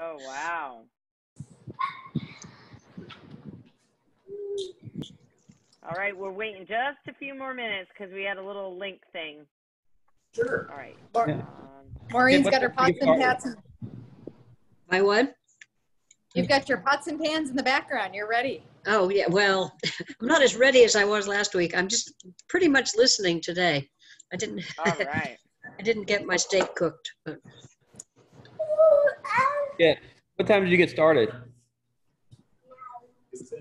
Oh, wow. All right, we're waiting just a few more minutes because we had a little link thing. Sure. All right. Or- Um, Maureen's Yeah, got her pots and pans. My what? You've got your pots and pans in the background. You're ready. Oh, yeah, well, I'm not as ready as I was last week. I'm just pretty much listening today. I didn't, all right. I didn't get my steak cooked, but Yeah. What time did you get started?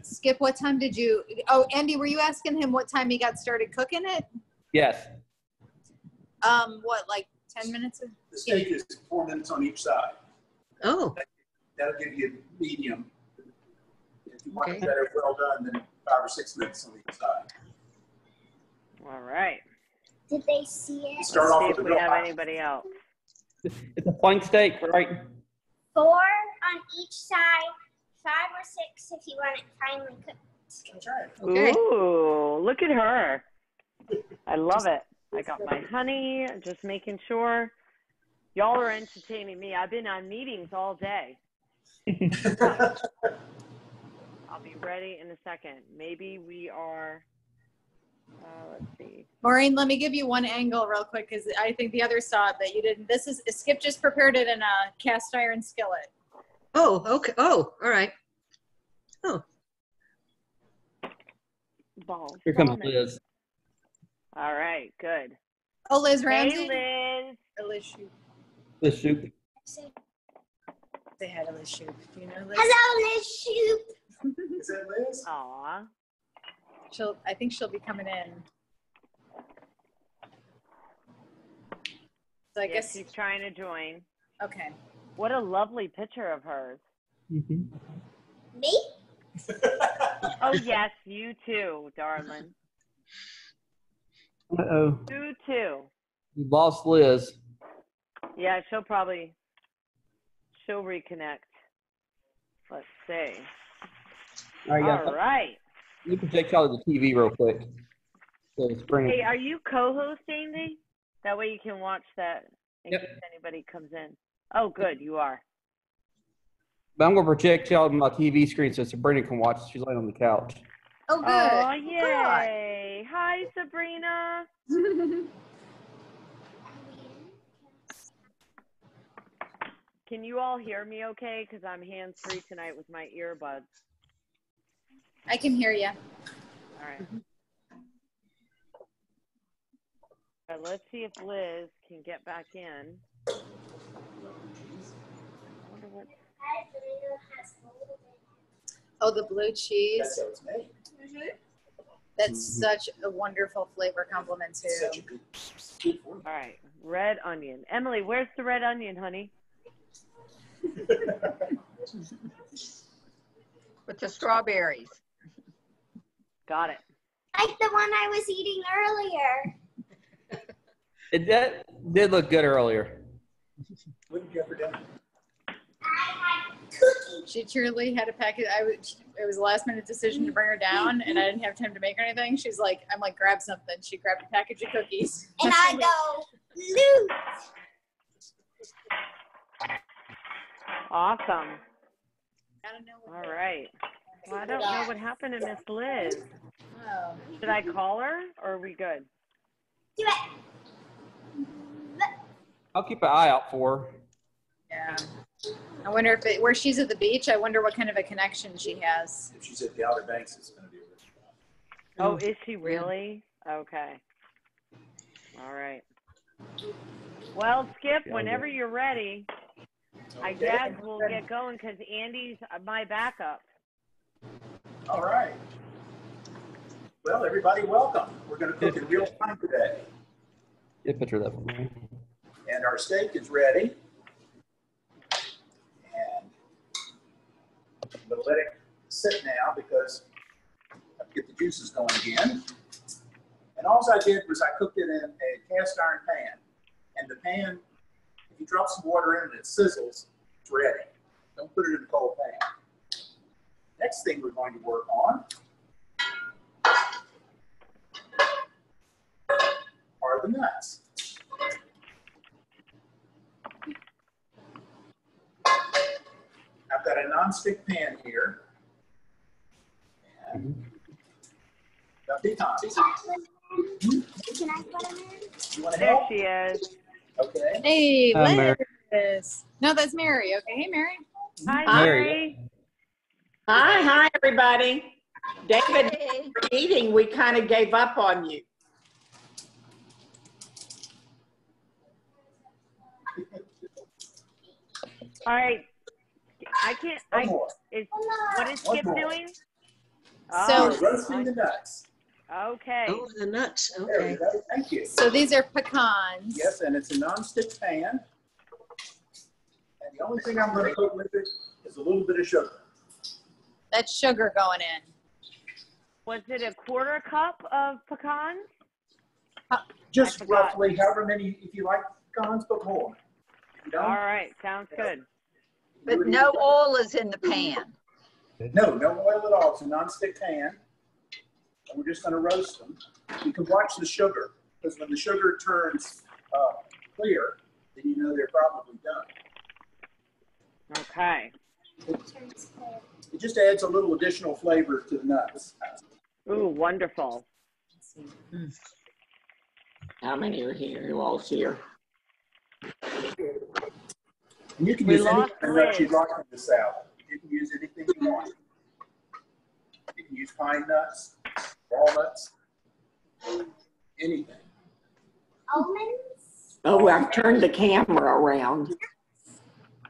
Skip, what time did you? Oh, Andy, were you asking him what time he got started cooking it? Yes. Um, what, like 10 minutes? of- The steak is four minutes on each side. oh, That'll give you medium. If you want it better well done, then five or six minutes on each side. All right. Did they see it? Let's Start see off if we have hot. anybody else. It's a flank steak, right? Four on each side, five or six if you want it finely cooked. That's right. Okay. Ooh, look at her. I love it. I got my honey, just making sure. Y'all are entertaining me. I've been on meetings all day. I'll be ready in a second. Maybe we are, uh, let's see. Maureen, let me give you one angle real quick because I think the others saw it, but you didn't. This is Skip just prepared it in a cast iron skillet. oh, okay, oh, all right. Oh. Balls. Here comes vomit. Liz. All right, good. Oh, Liz Ramsey. Hey, Liz. Or Liz Shoup. Liz Shoop. Say, Say hi Liz Shoup. Do you know Liz? Hello, Liz Shoop. Is that Liz? Aw. She'll. I think she'll be coming in. So I Yeah, guess. she's trying to join. Okay. What a lovely picture of hers. Mhm. Me? Oh, yes, you too, darling. Uh-oh. You too. You lost Liz. Yeah, she'll probably, she'll reconnect. Let's see. All right, All guys. right. Let me project y'all to the TV real quick. So. Hey, are you co-hosting me? That way you can watch that in Yep. case anybody comes in. Oh, good, you are. But I'm gonna project y'all to my TV screen so Sabrina can watch. She's laying on the couch. Oh, good. Oh, yay. Hi, Sabrina. Can you all hear me okay? Because I'm hands-free tonight with my earbuds. I can hear you. All right. All right, let's see if Liz can get back in. I wonder what. Oh, the blue That's cheese. how it's made. That's such a wonderful flavor complement It's such a too. good, good All right, red onion. Emily, where's the red onion, honey? with the strawberries. Got it. Like the one I was eating earlier. It did, did look good earlier. What did you have for dinner? I had cookies. She truly had a package. I was. It was a last minute decision to bring her down, and I didn't have time to make her anything. She's like, I'm like, grab something. She grabbed a package of cookies. And I go, loot. Awesome. I don't know. All what right. Well, I don't know what happened to Miss Liz. Oh. Should I call her or are we good? Do it. I'll keep an eye out for her. Yeah. I wonder if it, where she's at the beach. I wonder what kind of a connection she has. If she's at the Outer Banks, it's going to be a rich spot. Oh, is she really? Okay. All right. Well, Skip, whenever you're ready, I guess we'll get going because Andy's my backup. All right. Well, everybody, welcome. We're going to cook in real time today. A picture that for me. And our steak is ready. And I'm going to let it sit now because I have to get the juices going again. And all I did was I cooked it in a cast iron pan. And the pan, if you drop some water in it, it sizzles, it's ready. Don't put it in a cold pan. Next thing we're going to work on are the nuts. I've got a nonstick pan here. And Got pecans. Can I put them in? You want to There she is. Okay. Hey, Hi, Mary. Liz. No, that's Mary. Okay, hey, Mary. Hi, Mary. Mary. Hi, hi, everybody. David, Hey. meeting, we kind of gave up on you. All right. I can't. I is what is One Skip more. doing? So- oh, roasting the nuts. okay. Oh, the nuts, okay. Thank you. So these are pecans. Yes, and it's a nonstick pan. And the only thing I'm going to cook with it is a little bit of sugar. That's sugar going in. Was it a quarter cup of pecans? Just roughly however many, if you like pecans, put more. If don't, right. Sounds good. But no oil is in the pan. no, no oil at all. It's a nonstick pan. And we're just going to roast them. You can watch the sugar because when the sugar turns uh, clear, then you know they're probably done. Okay. It just adds a little additional flavor to the nuts. Ooh, wonderful. How many are here? Who all's here? And you can We use any lost kind of nuts Liz. you like in the salad. You can use anything you want. You can use pine nuts, walnuts, anything. Almonds? Oh, I've turned the camera around.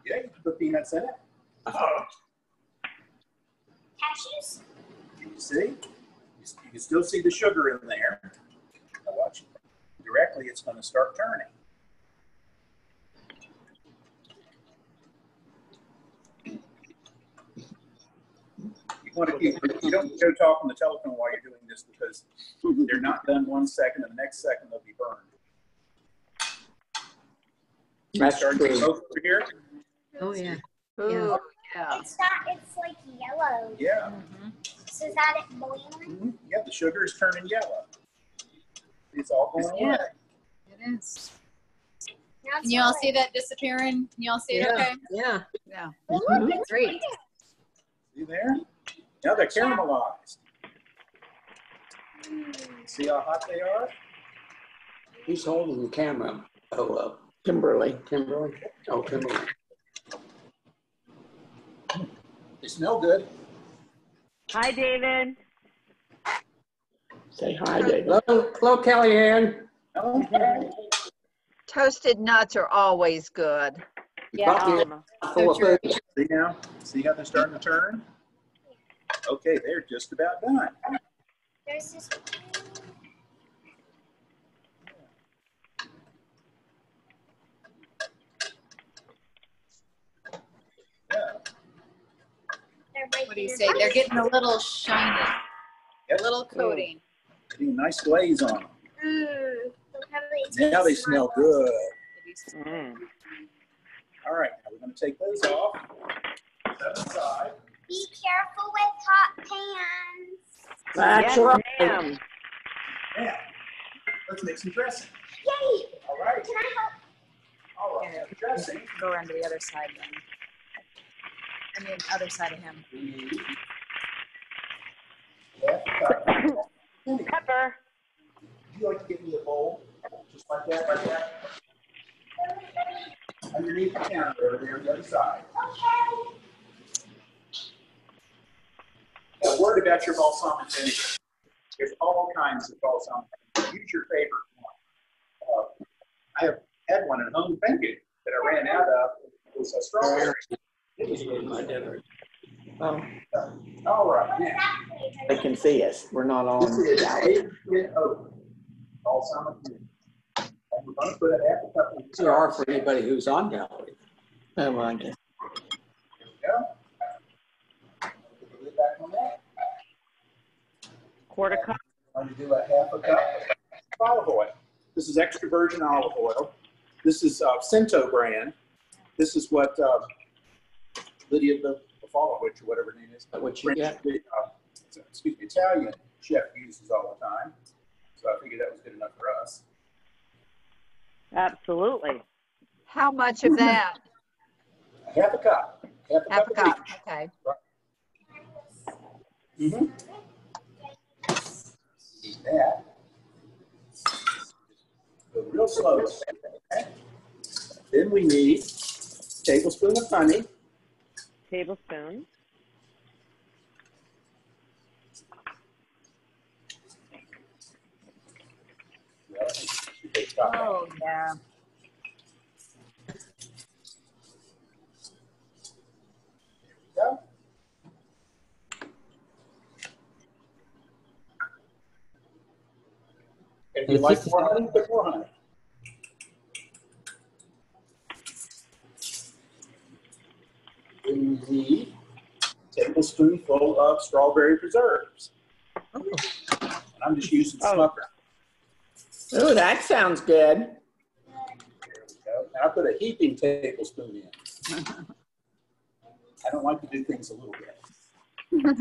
Yeah, you can put peanuts in it. Uh-huh. Cashews? Can you see? You you can still see the sugar in there. Now watch it directly, it's going to start turning. You want to keep, you don't go talk on the telephone while you're doing this because they're not done one second and the next second they'll be burned. That's Start true. to over here. Oh, yeah. Ooh, yeah. It's not, it's like yellow. Yeah, So is that it boiling? mhm. yeah, the sugar is turning yellow. It's all going Yeah. away. It is. Now it's Can you all see that disappearing? Can you all see it Yeah. okay? Yeah, Yeah. Look, it's Great. See there? Now they're caramelized. See how hot they are? Who's holding the camera? Oh, uh, Kimberly. Kimberly? Oh, Kimberly. They smell good. Hi, David. Say hi, David. Hello, hello Kellyanne. Oh, Toasted nuts are always good. Yeah. Um, Full of food. See now? See how they're starting to turn? Okay, they're just about done. There's this. Right What do you there. say? They're getting a little shiny, a little coating. Getting a nice glaze on them. Mm, they Now they taste. smell good. mm. All right, now we're gonna take those off. Set them aside. Be careful with hot pans. That's yes, right. ma'am. Now, let's make some dressing. Yay! All right, Can I help? all right, now the dressing. Go around to the other side then. I mean, other side of him. We need half a cup. Would you like to give me a bowl? Just like that, like that? Underneath the counter over there on the other side. Okay. A word about your balsamic vinegar. There's all kinds of balsamic vinegar. Use your favorite one. Uh, I have had one at home thinking that I ran out of. It was a strawberry. It was with my dinner. Oh, All right, What's now. they can see us. We're not This on. is gallery. eight bit oak. And we're gonna put a half a cup in There are for anybody who's on gallery. Oh, I guess. Go. Put the lid back on that. Quarter cup. I'm going to do a half a cup olive oil. This is extra virgin olive oil. This is uh, Cento brand. This is what uh, Lydia the Witch or whatever her name is. Is that what you get? French, uh, excuse me, Italian chef uses all the time. So I figured that was good enough for us. Absolutely. How much of that? Half a cup. Half a Half a cup cup, of okay. each. Mhm. Eat that. Go real slow. Then we need a tablespoon of honey tablespoons. Oh, yeah. If you like 400, put 400. in the tablespoonful of strawberry preserves. Oh. I'm just using oh. Smucker. Oh, that sounds good. I put a heaping tablespoon in. I don't like to do things a little bit.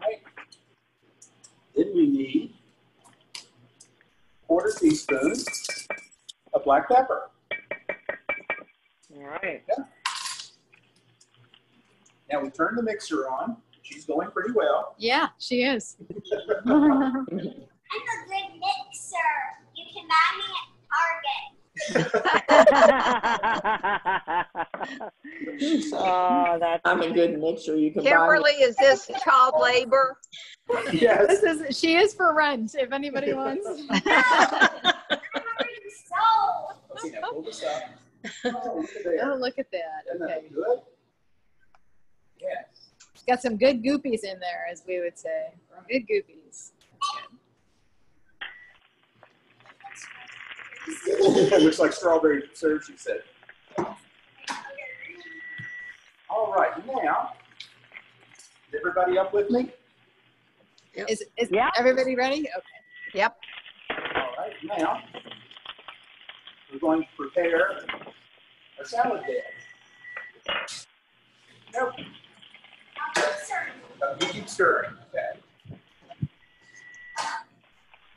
right. Then we need quarter teaspoon of black pepper. All right. Yeah. Now we turn the mixer on. She's going pretty well. Yeah, she is. I'm a good mixer. You can buy me at Target. oh, that's I'm a good mixer. You can buy Kimberly, me. is this child labor? Yes. This is she is for rent if anybody wants. I'm already sold. Let's see, now pull this up. Oh, look at there. Oh, look at that. Isn't Okay. That good? Yes. Got some good goopies in there, as we would say. Good goopies. It looks like strawberry preserve, she said. All right, now, is everybody up with me? Is is Yeah. everybody ready? Okay. Yep. All right, now, we're going to prepare a salad bed. Nope, Mixer. You keep stirring, okay?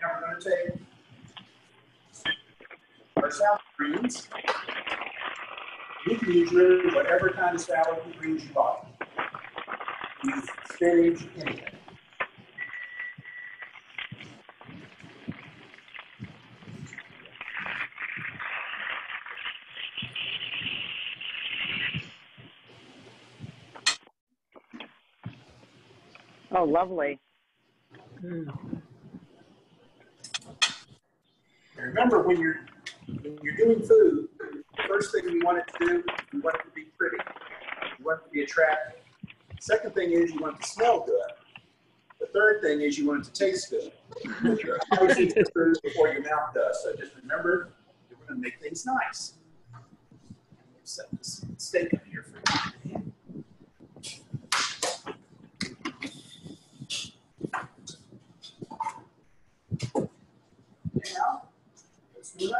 Now we're gonna take our salad greens. You can use really whatever kind of salad greens you like. Use spinach, anything. Oh, lovely. And Remember, when you're, when you're doing food, the first thing you want it to do, you want it to be pretty. You want it to be attractive. Second thing is you want it to smell good. The third thing is you want it to taste good. You always eat the before your mouth does, so just remember, we're gonna make things nice. Set this steak up here for you. Now, Like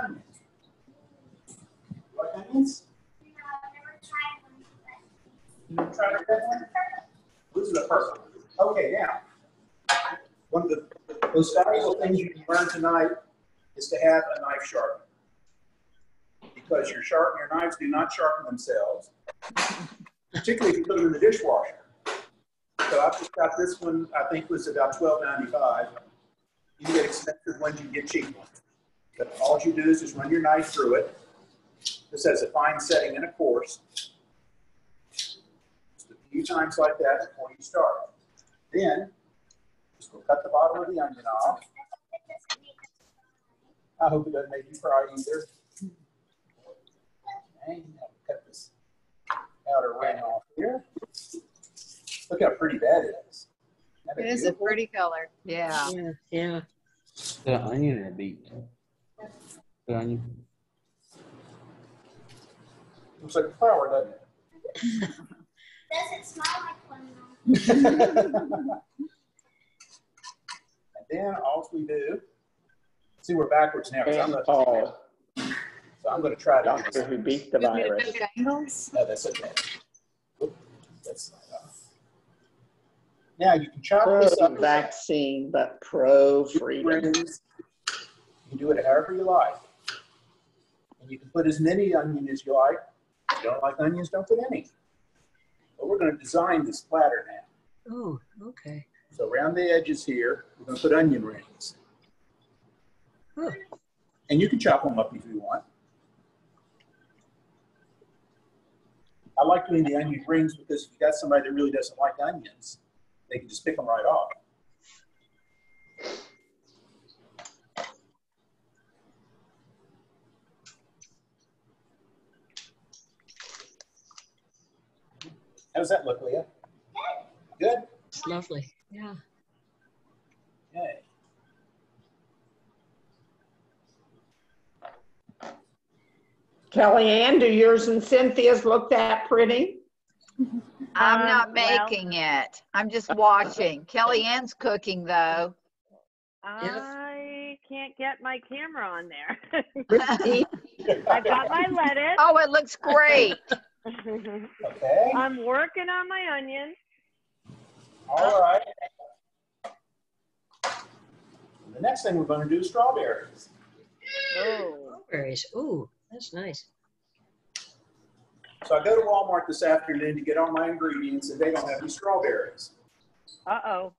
onions? No, I've never tried one. You the purple. Okay, now, one of the most valuable things you can learn tonight is to have a knife sharpener. Because your sharp, your knives do not sharpen themselves, particularly if you put them in the dishwasher. So I've just got this one, I think was about twelve ninety-five. You get expensive ones, you get cheap ones. But all you do is just run your knife through it. This has a fine setting and a coarse. Just a few times like that before you start. Then, just go cut the bottom of the onion off. I hope it doesn't make you cry either. Okay, cut this outer ring off here. Look how pretty that is. Isn't that It is a pretty color. Yeah. yeah, yeah. The onion or beet? The onion. Looks like flour, doesn't it? Does it smell like one though? And then all we do, see we're backwards now, 'cause I'm And gonna, Paul, so I'm gonna try to. doctor who beat the You want me to virus. put the angles? No, that's okay. That's not off. Now you can chop this Pro up. vaccine, but pro freedom. You can do it however you like. You can put as many onion as you like. If you don't like onions, don't put any. But we're gonna design this platter now. Oh, okay. So around the edges here, we're gonna put onion rings. Huh. And you can chop them up if you want. I like doing the onion rings because if you got somebody that really doesn't like onions, they can just pick them right off. How does that look, Leah? Good? It's lovely. Yeah. Okay. Kellyanne, do yours and Cynthia's look that pretty? I'm Um, not well- making it. I'm just watching. Kellyanne's cooking though. I can't get my camera on there. I've got my lettuce. Oh, it looks great. Okay, I'm working on my onions. all right. The next thing we're gonna do is strawberries. Oh. Strawberries. Ooh, that's nice. So I go to Walmart this afternoon to get all my ingredients and they don't have any strawberries. Uh-oh.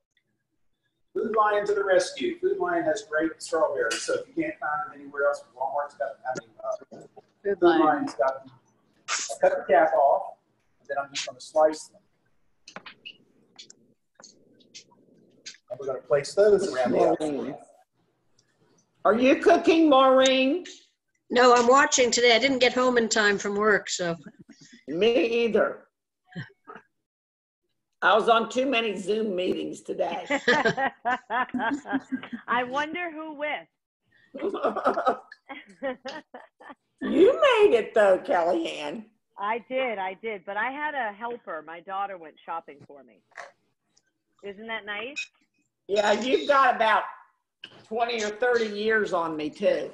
Food Lion to the rescue. Food Lion has great strawberries, so if you can't find them anywhere else, Walmart's got, I mean, uh, Food Food line. Lion's got them. I cut the cap off, and then I'm just gonna slice them. And we're gonna place those around the Maureen. outside. Are you cooking, Maureen? No, I'm watching today. I didn't get home in time from work, so Me either. I was on too many Zoom meetings today. I wonder who with. You made it though, Kellyanne. I did, I did, but I had a helper. My daughter went shopping for me. Isn't that nice? Yeah, you've got about 20 or 30 years on me too.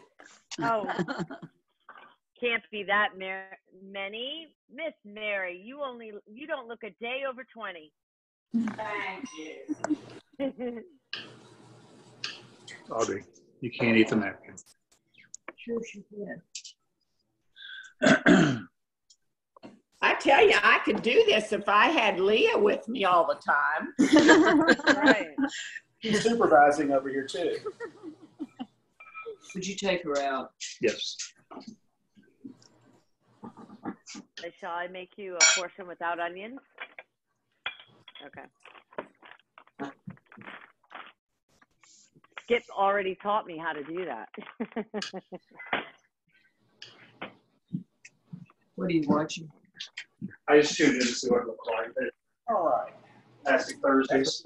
Oh, can't be that mar- many. Miss Mary, you only you don't look a day over 20. Thank you. Audrey, you can't eat the napkin. Sure she did. I tell you, I could do this if I had Leah with me all the time. right. He's supervising over here too. Would you take her out? Yes. Shall I make you a portion without onions? Okay. Skip already taught me how to do that. What are you watching? I just tuned in to see what it looked like. All right. Thantastic Thursdays.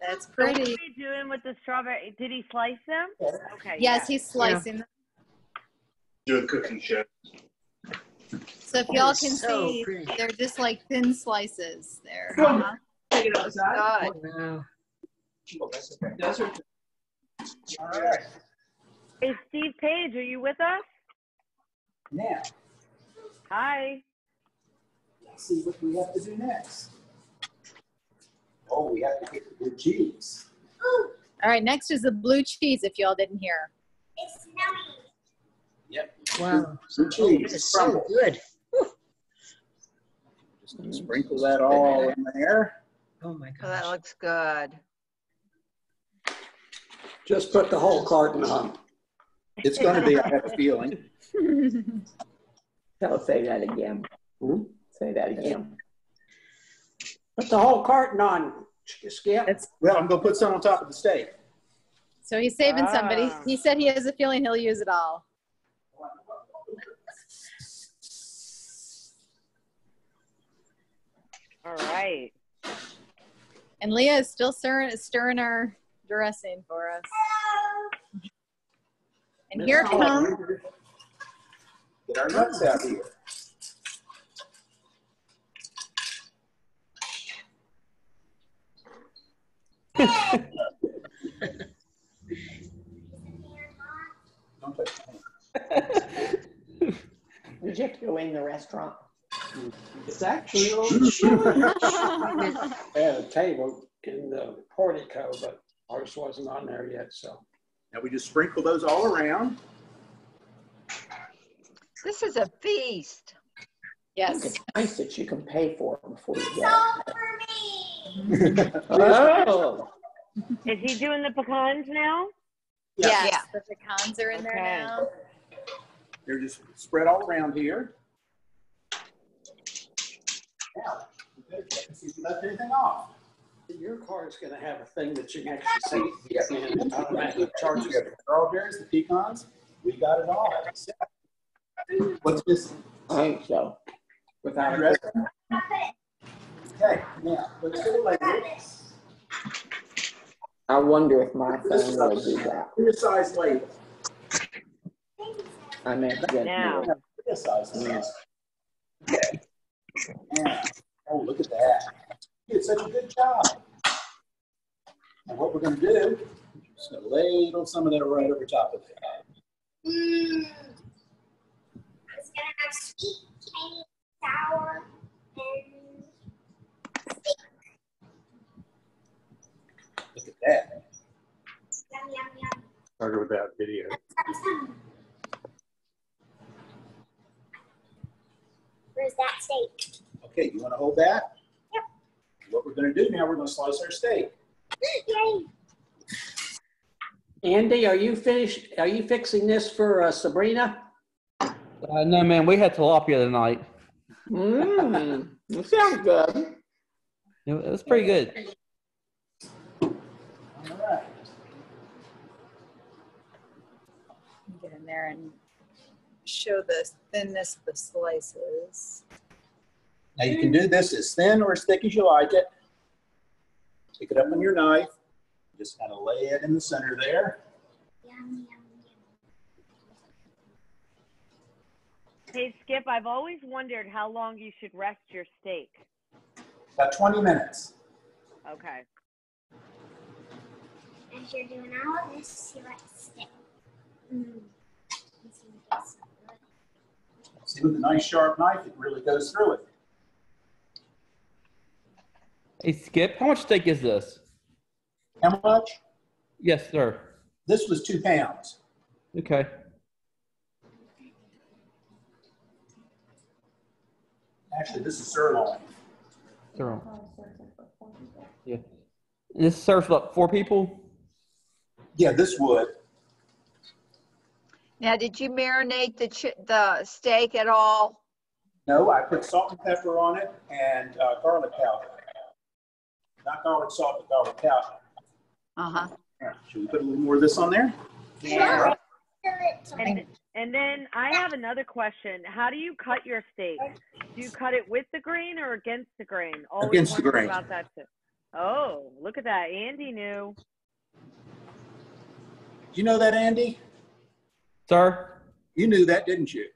That's So what are pretty. we doing with the strawberry? Did he slice them? Okay. Yes, he's slicing them. Do a cooking show. So if y'all can so see, pretty. they're just like thin slices there. Uh-huh. Take it outside. Good. Oh, wow. Those are All right. Hey, Steve Page, are you with us? Yeah. Hi. Let's see what we have to do next. Oh, we have to get the blue cheese. All right, next is the blue cheese, if y'all didn't hear. It's nummy. Yep. Wow. Blue Oh, cheese. it's so good. Just gonna sprinkle that all in there. Oh my Oh, that looks good. Just put the whole carton on. It's gonna be, I have a feeling. Tell, say that again. Hmm? Say that again. Put the whole carton on, Skip. That's Well, I'm gonna put some on top of the steak. so he's saving somebody. Ah. He said he has a feeling he'll use it all. All right. And Leah is still stirring, stirring our dressing for us. And here Miss comes Get our nuts out here. Don't touch my. Did you have to go in the restaurant? It's actually on the shelf. They had a table in the portico, but ours wasn't on there yet, so. Now we just sprinkle those all around. This is a feast. Yes. It's nice that you can pay for them before you It's get all for me. Oh, Is he doing the pecans now? Yeah. Yes. The pecans are in there now. They're just spread all around here. Now, we're see if you left anything off. your car's gonna have a thing that you can actually see, and it automatically We charges. got the strawberries, the pecans, we got it all. What's missing? I think so. Without a Rest? Okay, now, let's do labels. I wonder if my This phone is will do that. a size label. I meant to Now. more. This size. Okay. Now, oh, look at that. You did such a good job. And what we're gonna do, just gonna ladle some of that right over top of it. Mmm. It's gonna have sweet, tangy, sour, and Look at that. yum yum yum. Started with that video. Yum, yum. Where's that steak? Okay, you wanna hold that? Yep. What we're gonna do now, we're gonna slice our steak. Yay! Andy, are you finished, are you fixing this for uh, Sabrina? Uh, no, man, we had tilapia tonight. Mmm, that sounds good. It, it was pretty good. All right. Get in there and show the thinness of the slices. Now you can do this as thin or as thick as you like it. Pick it up on your knife. Just kind of lay it in the center there. Yum yum Hey, Skip, I've always wondered how long you should rest your steak. About 20 minutes. Okay. yum. As you're doing all of this, you let it stick. Mmm. This one tastes so good. See, with a nice sharp knife, it really goes through it. Hey, Skip, how much steak is this? How much? Yes, sir. This was two pounds. Okay. Actually, this is sirloin. Sir. Yeah. This serves what, four people? Yeah, this would. Now, did you marinate the chi- the steak at all? No, I put salt and pepper on it and uh, garlic powder. Not garlic salt, but garlic powder. Uh-huh. Here, Should we put a little more of this on there? Sure. Fill it till And, and then I have another question. How do you cut your steak? Do you cut it with the grain or against the grain? Always Against the grain. About that too. Oh, look at that. Andy knew. Do you know that, Andy? Sir? You knew that, didn't you?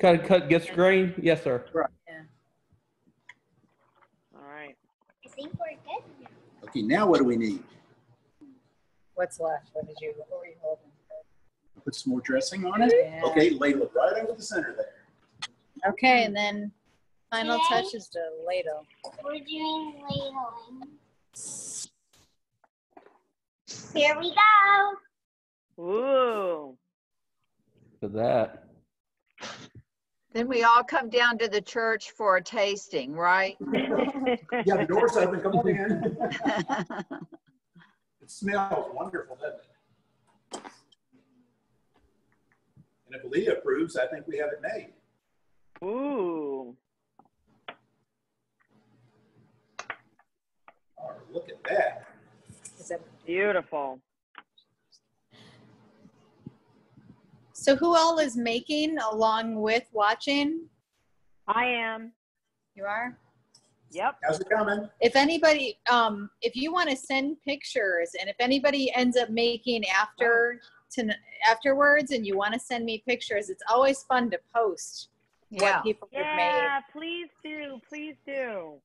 Cut, cut, gets grain? Yes, sir. Right. All right. I think we're good now. Okay, now what do we need? What's left? What did you, what were you holding? Put some more dressing on it. Yeah. Okay, ladle it right over the center there. Okay, and then final Okay. touch is to ladle. We're doing ladling. Here we go. Ooh. Look at that. Then we all come down to the church for a tasting, right? Yeah, the door's open, come on in. It smells wonderful, doesn't it? And if Leah approves, I think we have it made. Ooh. Oh, look at that. Is that- Beautiful. So who all is making along with watching? I am. You are? Yep. How's it coming? If anybody, um, if you want to send pictures and if anybody ends up making after to afterwards and you want to send me pictures, it's always fun to post Yeah. what people have made. Yeah, please do. Please do.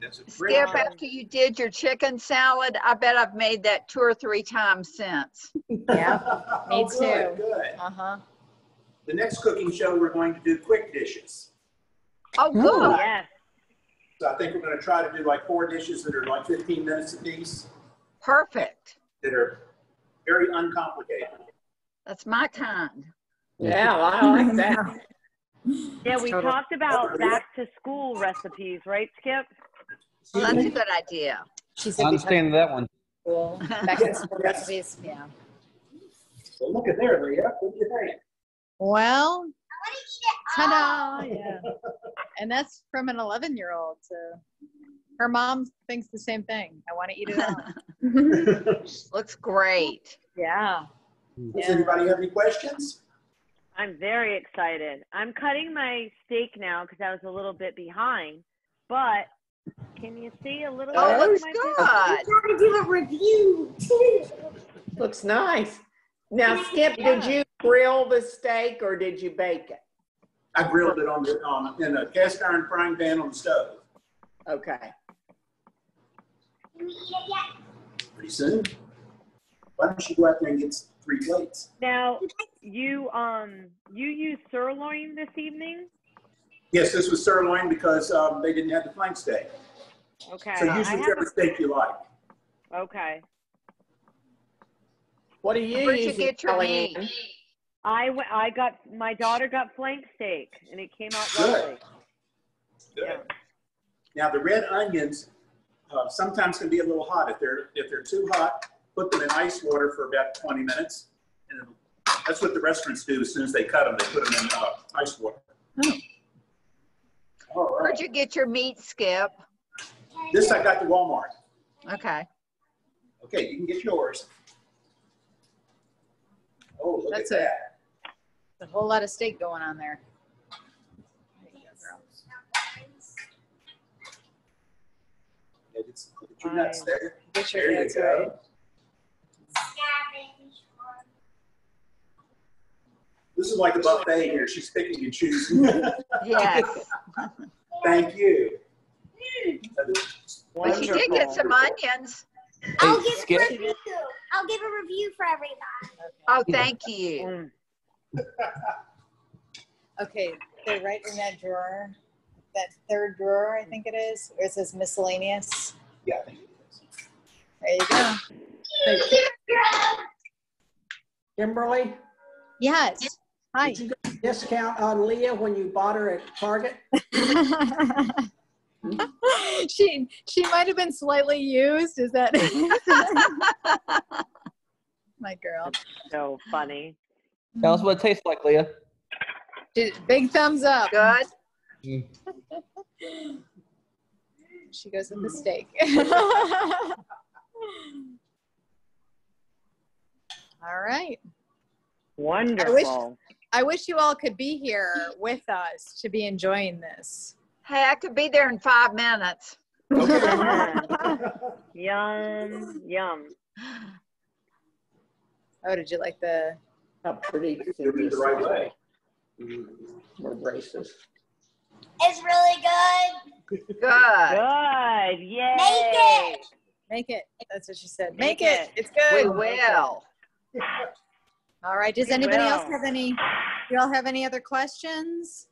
That's a great. Skip, after you did your chicken salad, I bet I've made that two or three times since. Yeah, Oh, me good, too. Good. Uh-huh. The next cooking show, we're going to do quick dishes. Oh, good. Yes. So I think we're gonna try to do like four dishes that are like fifteen minutes apiece, Perfect. that are very uncomplicated. That's my kind. Yeah, I like that. Yeah, we Total- talked about back to school recipes, right, Skip? Well, that's a good idea. She I said we understand that one. school, back to school recipes, yeah. So look at there, Leah. What do you think? Well, ta-da, yeah. And that's from an 11-year-old, so her mom thinks the same thing. I want to eat it all. Looks great. Yeah. Does anybody have any questions? I'm very excited. I'm cutting my steak now because I was a little bit behind, but can you see a little Oh, bit of looks my good. Gotta do a review too. Looks nice. Now, Skip, did you grill the steak or did you bake it? I grilled it on the, on, in a cast iron frying pan on the stove. Okay. Did we eat it yet? Pretty soon. Why don't you go out there and get three plates? Now, you um you use sirloin this evening? Yes, this was sirloin because um, they didn't have the flank steak. Okay. So I use have whichever steak you like. okay. What are you Where'd you get your Kellyanne? meat? I went, I got my daughter got flank steak and it came out Good. lovely. Yeah. Now the red onions uh, sometimes can be a little hot. If they're if they're too hot, put them in ice water for about 20 minutes. And that's what the restaurants do. As soon as they cut them, they put them in uh, ice water. All right. Where'd you get your meat, Skip? This I got to Walmart. Okay. Okay, you can get yours. Oh, look That's at a- that. A whole lot of steak going on there. There you go, girl. Yeah, it's- Get your nuts there. Get your There you go. right. This is like a buffet here. She's picking and choosing. Yes. Thank you. Hmm. But she did get some onions. I'll Hey, give Skip. a review. I'll give a review for everybody. Oh, thank you. Okay, they're right in that drawer, that third drawer, I think it is, where it says miscellaneous. Yeah, I think it is. There you go. Kimberly, Yes, hi. did you get a discount on Leah when you bought her at Target? She, she might have been slightly used, is that? My girl. So funny. Tell us what it tastes like, Leah. She- Big thumbs up. Good. She goes with the steak. All right. Wonderful. I wish you all could be here with us to be enjoying this. Hey, I could be there in five minutes. yum, yum. Oh, did you like the? How pretty is You're it the right way. Mm, We're racist. It's really good. Good. Good. Yay. Make it. Make it. That's what she said. Make Make, it. it. It's We good. will. All right. Does We anybody else have any? You all have any other questions?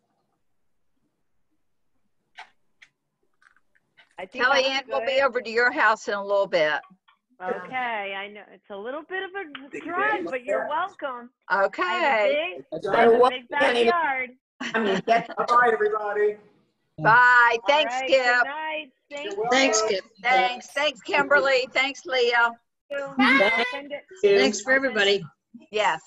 I think that was Kellyanne will be over to your house in a little bit. Okay, I know it's a little bit of a drive, but you're welcome. Okay. I big, I So have a big backyard. I mean, Bye bye, everybody. Bye. Thanks, right, Skip. Good night. Thanks, welcome. Skip. Thanks. Thanks, Kimberly. Thanks, Leah. you. Bye. Send it. Thanks for everybody. Yes.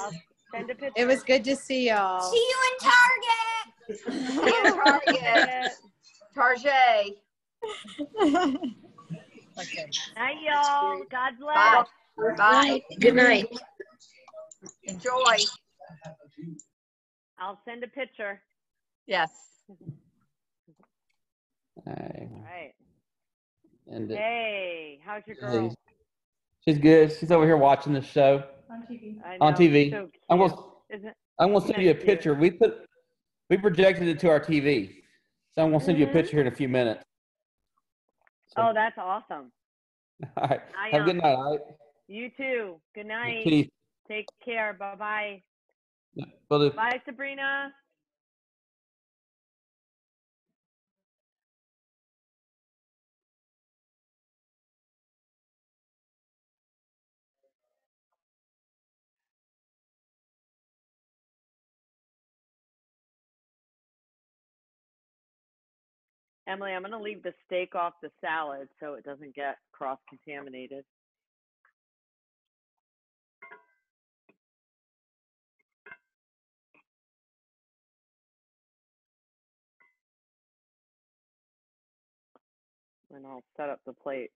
I'll send a picture. It was good to see y'all. See you in Target. See Target. Target. Okay. Night, y'all. God bless. Bye. Good night. Enjoy. I'll send a picture. Yes. Hey, All right. and Hey, how's your hey, girl? she's good. She's over here watching the show I on know, TV. So I'm cute. gonna, Isn't I'm gonna send you a Isn't cute? picture. We put, we projected it to our TV, so I'm gonna send you a Mhm. picture in a few minutes. So, Oh, that's awesome. all right. I, Have a good night. All right. You too. Good night. Peace. Take care. Bye bye. Bye, Sabrina. Emily, I'm gonna leave the steak off the salad so it doesn't get cross-contaminated. And I'll set up the plates.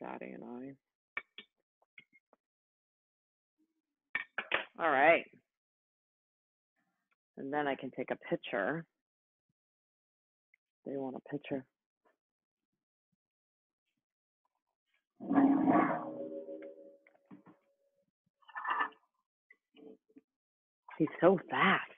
Daddy and I. All right. And then I can take a picture. They want a picture. He's so fast.